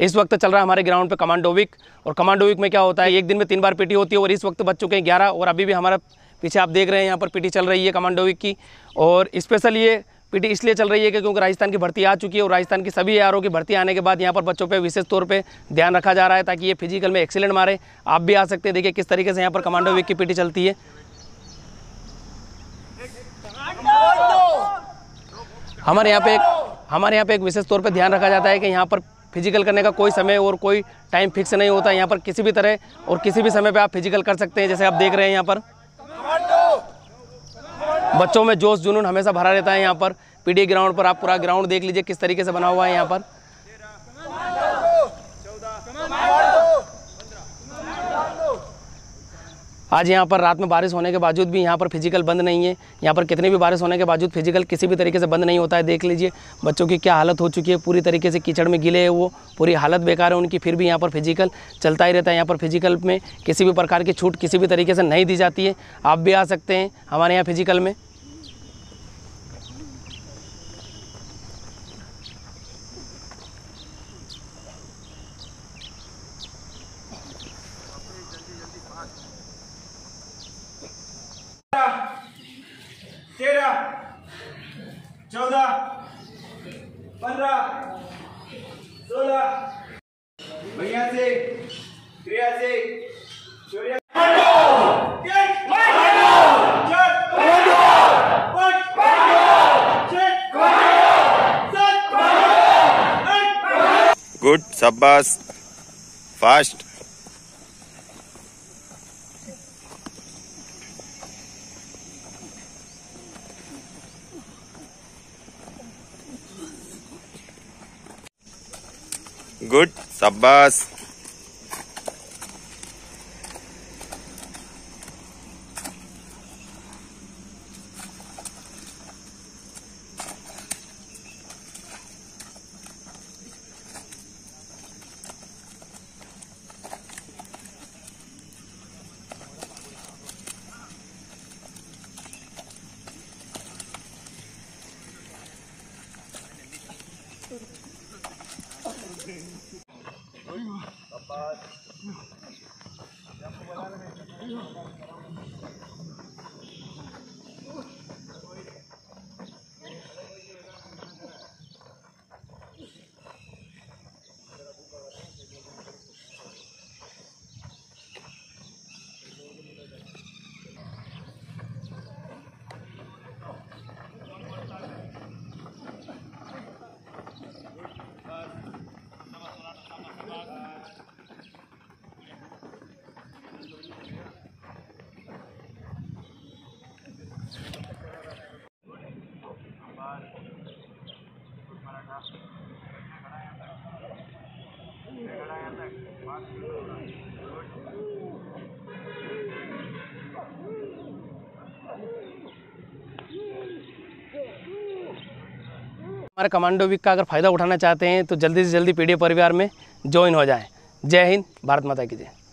इस वक्त चल रहा है हमारे ग्राउंड पे कमांडो वीक और कमांडो वीक में क्या होता है? एक दिन में तीन बार पीटी होती है और इस वक्त बच चुके हैं ग्यारह और अभी भी हमारा पीछे आप देख रहे हैं, यहाँ पर पीटी चल रही है कमांडो वीक की। और स्पेशल ये पीटी इसलिए चल रही है कि क्योंकि राजस्थान की भर्ती आ चुकी है और राजस्थान की सभी आरओ की भर्ती आने के बाद यहाँ पर बच्चों पे विशेष तौर पे ध्यान रखा जा रहा है ताकि ये फ़िज़िकल में एक्सीलेंट मारे। आप भी आ सकते हैं, देखिए किस तरीके से यहाँ पर कमांडो वीक की पीटी चलती है। हमारे यहाँ पे एक हमारे यहाँ पे एक विशेष तौर पे ध्यान रखा जाता है कि यहाँ पर फ़िज़िकल करने का कोई समय और कोई टाइम फिक्स नहीं होता। यहाँ पर किसी भी तरह और किसी भी समय पे आप फ़िज़िकल कर सकते हैं, जैसे आप देख रहे हैं यहाँ पर। बच्चों में जोश जुनून हमेशा भरा रहता है यहाँ पर। पीडी ग्राउंड पर आप पूरा ग्राउंड देख लीजिए, किस तरीके से बना हुआ है यहाँ पर। आज यहाँ पर रात में बारिश होने के बावजूद भी यहाँ पर फ़िज़िकल बंद नहीं है। यहाँ पर कितनी भी बारिश होने के बावजूद फ़िज़िकल किसी भी तरीके से बंद नहीं होता है, देख लीजिए। बच्चों की क्या हालत हो चुकी है, पूरी तरीके से कीचड़ में गिले है वो, पूरी हालत बेकार है उनकी, फिर भी यहाँ पर फ़िज़िकल चलता ही रहता है। यहाँ पर फ़िज़िकल में किसी भी प्रकार की छूट किसी भी तरीके से नहीं दी जाती है। आप भी आ सकते हैं हमारे यहाँ फ़िज़िकल में तेरह चौदह पंद्रह सोलह। भैया से क्रिया से गुड शाबाश फास्ट गुड शाबाश हमारे कमांडो वीक का अगर फ़ायदा उठाना चाहते हैं तो जल्दी से जल्दी पीडीए परिवार में ज्वाइन हो जाएँ। जय हिंद, भारत माता की जय।